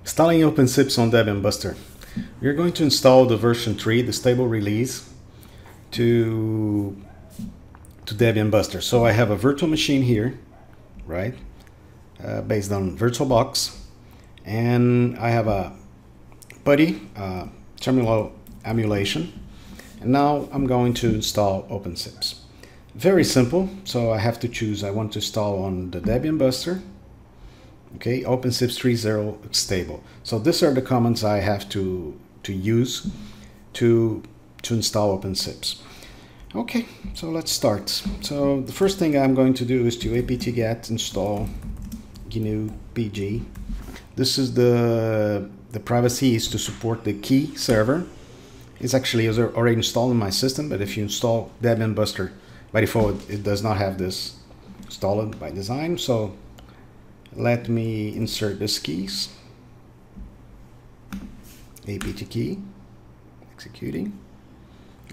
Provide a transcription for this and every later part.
Installing OpenSIPs on Debian Buster. We're going to install the version 3, the stable release, to, to Debian Buster. So I have a virtual machine here, right, uh, based on VirtualBox, and I have a PuTTY uh, terminal emulation, and now I'm going to install OpenSIPs. Very simple, so I have to choose, I want to install on the Debian Buster, okay OpenSIPs 3.0 stable. So these are the commands I have to to use to to install OpenSIPs okay so let's start. So the first thing I'm going to do is to apt-get install GNU PG this is the the privacy is to support the key server. It's actually already installed in my system but if you install Debian Buster by default it does not have this installed by design. So let me insert the keys apt key. Executing.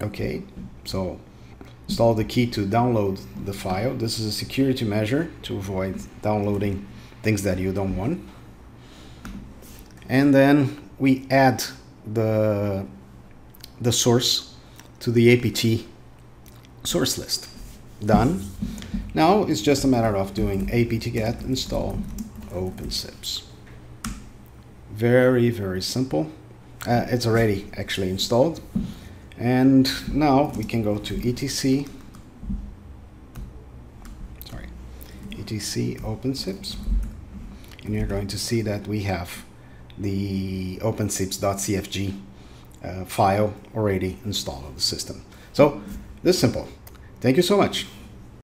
Okay so install the key to download the file. This is a security measure to avoid downloading things that you don't want. And then we add the the source to the apt source list done now it's just a matter of doing apt-get install OpenSIPs. Very, very simple. Uh, it's already actually installed. And now we can go to etc, sorry, etc OpenSIPs. And you're going to see that we have the opensips.cfg uh, file already installed on the system. So this simple. Thank you so much.